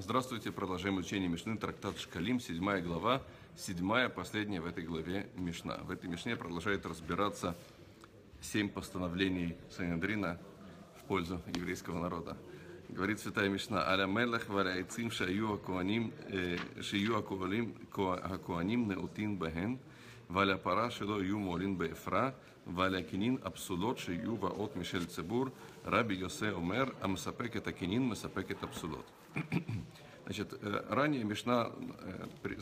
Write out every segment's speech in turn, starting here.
Здравствуйте, продолжаем изучение Мишны, трактат Шкалим, 7 глава, 7 последняя в этой главе Мишна. В этой Мишне продолжает разбираться 7 постановлений Санедрина в пользу еврейского народа. Говорит Святая Мишна, «Аля мелах валяйцим шаю акуаним, э, шию акуаним неутин бехен, валя пара шело ю молин бефра, валя кинин абсулот шию ваот мишель цебур, раби Йосе омер, а это кинин, масапек это абсулот». Значит, ранее Мишна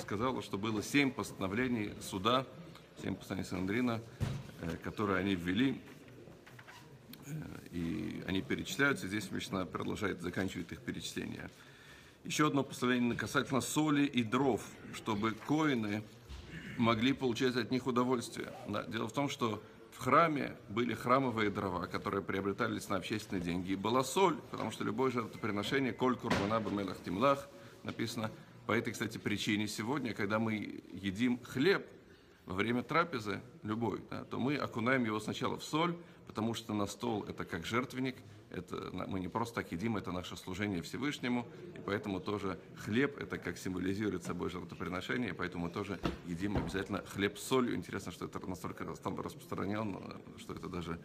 сказала, что было семь постановлений суда, семь постановлений Сандрина, которые они ввели, и они перечисляются. Здесь Мишна продолжает, заканчивает их перечисление. Еще одно постановление касательно соли и дров, чтобы коины могли получать от них удовольствие. Дело в том, что в храме были храмовые дрова, которые приобретались на общественные деньги. И была соль, потому что любое жертвоприношение, коль курбана бамелах тимлах, написано по этой, кстати, причине сегодня, когда мы едим хлеб, во время трапезы, любой, да, то мы окунаем его сначала в соль, потому что на стол это как жертвенник, это, мы не просто так едим, это наше служение Всевышнему, и поэтому тоже хлеб, это как символизирует собой жертвоприношение, поэтому мы тоже едим обязательно хлеб с солью. Интересно, что это настолько стало распространено, что это даже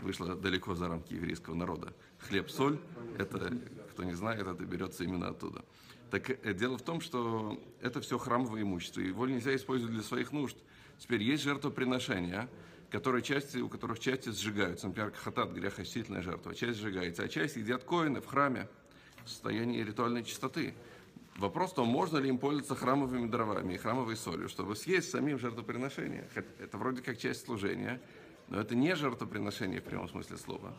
вышло далеко за рамки еврейского народа. Хлеб-соль, это, кто не знает, это берется именно оттуда. Так э, дело в том, что это все храмовое имущество, его нельзя использовать для своих нужд. Теперь есть жертвоприношения, которые части, у которых части сжигаются. Например, хатат, грехочистительная жертва, часть сжигается, а часть едят коины в храме в состоянии ритуальной чистоты. Вопрос в том, можно ли им пользоваться храмовыми дровами и храмовой солью, чтобы съесть самим жертвоприношение. Это вроде как часть служения, но это не жертвоприношение в прямом смысле слова.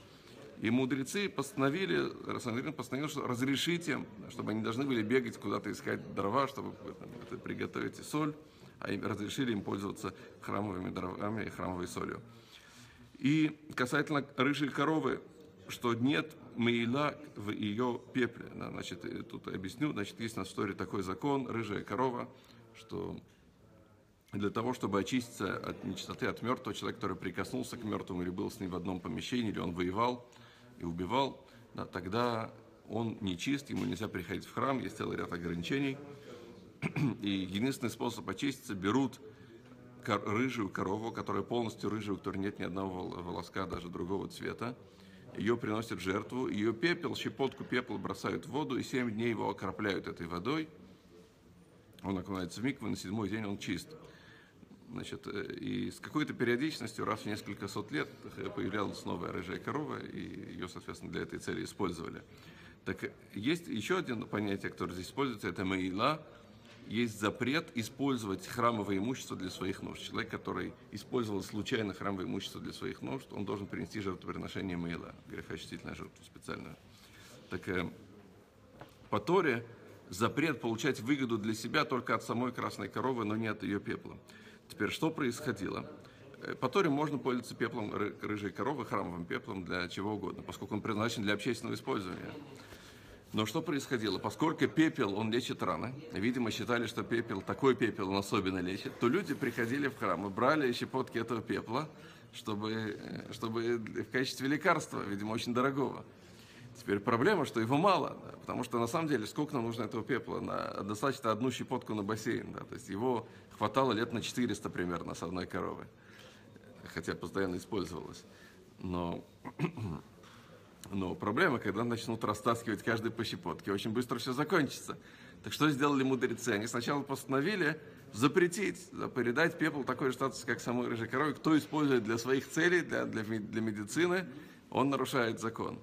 И мудрецы постановили, Рассандрин постановил, что разрешите, чтобы они должны были бегать куда-то искать дрова, чтобы там, приготовить соль а им разрешили им пользоваться храмовыми дровами и храмовой солью. И касательно рыжей коровы, что нет мейла в ее пепле. Значит, тут объясню, значит, есть на истории такой закон, рыжая корова, что для того, чтобы очиститься от нечистоты, от мертвого человека, который прикоснулся к мертвому или был с ним в одном помещении, или он воевал и убивал, да, тогда он нечист, ему нельзя приходить в храм, есть целый ряд ограничений – и единственный способ очиститься, берут кор- рыжую корову, которая полностью рыжая, у которой нет ни одного волоска, даже другого цвета. Ее приносят в жертву, ее пепел, щепотку пепла бросают в воду, и семь дней его окропляют этой водой. Он окунается в микву, на седьмой день он чист. Значит, э, и с какой-то периодичностью, раз в несколько сот лет, появлялась новая рыжая корова, и ее, соответственно, для этой цели использовали. Так есть еще один понятие, которое здесь используется, это мейла, есть запрет использовать храмовое имущество для своих нужд. Человек, который использовал случайно храмовое имущество для своих нужд, он должен принести жертвоприношение Мейла, грехочистительную жертву специальную. Так э, по Торе запрет получать выгоду для себя только от самой красной коровы, но не от ее пепла. Теперь, что происходило? Э, по Торе можно пользоваться пеплом рыжей коровы, храмовым пеплом для чего угодно, поскольку он предназначен для общественного использования. Но что происходило? Поскольку пепел, он лечит раны, видимо, считали, что пепел, такой пепел он особенно лечит, то люди приходили в храм и брали щепотки этого пепла, чтобы, э, чтобы в качестве лекарства, видимо, очень дорогого. Теперь проблема, что его мало, да, потому что на самом деле сколько нам нужно этого пепла? На, достаточно одну щепотку на бассейн, да, то есть его хватало лет на 400 примерно с одной коровы, хотя постоянно использовалось. Но но проблема, когда начнут растаскивать каждый по щепотке, очень быстро все закончится. Так что сделали мудрецы? Они сначала постановили запретить, передать пепл такой же статус, как самой рыжей корове. Кто использует для своих целей, для, для, для медицины, он нарушает закон.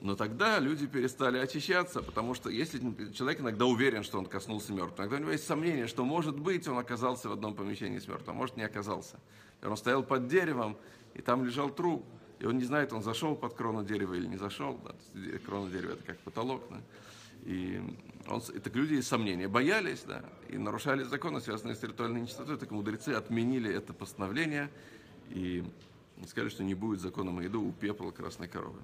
Но тогда люди перестали очищаться, потому что если человек иногда уверен, что он коснулся мертвого, иногда у него есть сомнение, что, может быть, он оказался в одном помещении с мертвым, а может, не оказался. Он стоял под деревом, и там лежал труп. И он не знает, он зашел под крону дерева или не зашел. Да? Крона дерева это как потолок. Да? И он, так люди из сомнения боялись, да, и нарушали законы, связанные с ритуальной нечистотой. Так мудрецы отменили это постановление и сказали, что не будет закона Маиду у пепла красной коровы.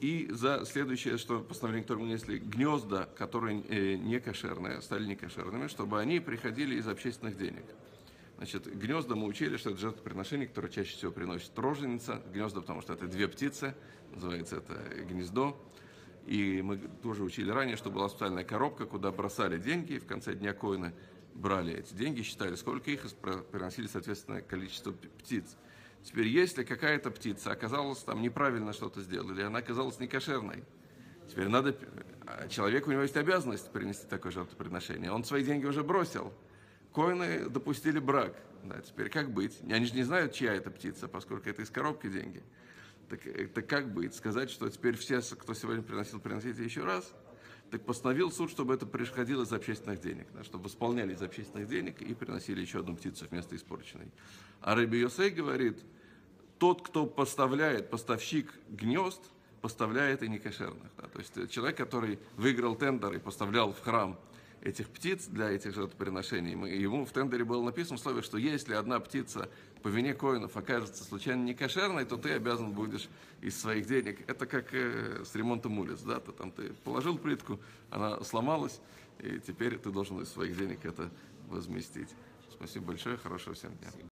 И за следующее, что постановление, которое мы несли, гнезда, которые э, не кошерные, стали не кошерными, чтобы они приходили из общественных денег. Значит, гнезда мы учили, что это жертвоприношение, которое чаще всего приносит роженица. Гнезда, потому что это две птицы, называется это гнездо. И мы тоже учили ранее, что была специальная коробка, куда бросали деньги, и в конце дня коины брали эти деньги, считали, сколько их, и приносили, соответственно, количество птиц. Теперь, если какая-то птица оказалась там неправильно что-то сделала, или она оказалась некошерной, теперь надо... а Человеку у него есть обязанность принести такое жертвоприношение. Он свои деньги уже бросил. Коины допустили брак. Да, теперь как быть? Они же не знают, чья это птица, поскольку это из коробки деньги. Так это как быть? Сказать, что теперь все, кто сегодня приносил, приносите еще раз? Так постановил суд, чтобы это происходило из общественных денег, да, чтобы восполняли из общественных денег и приносили еще одну птицу вместо испорченной. А Рэби Йосей говорит, тот, кто поставляет, поставщик гнезд, поставляет и некошерных. Да, то есть человек, который выиграл тендер и поставлял в храм этих птиц для этих жертвоприношений, ему в тендере было написано условие, что если одна птица по вине коинов окажется случайно некошерной, то ты обязан будешь из своих денег. Это как э, с ремонтом улиц, да, ты, там ты положил плитку, она сломалась, и теперь ты должен из своих денег это возместить. Спасибо большое, хорошего всем дня.